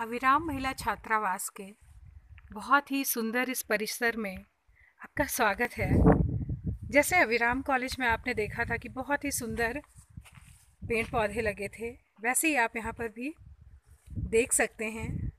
अविराम महिला छात्रावास के बहुत ही सुंदर इस परिसर में आपका स्वागत है। जैसे अविराम कॉलेज में आपने देखा था कि बहुत ही सुंदर पेड़ पौधे लगे थे, वैसे ही आप यहाँ पर भी देख सकते हैं।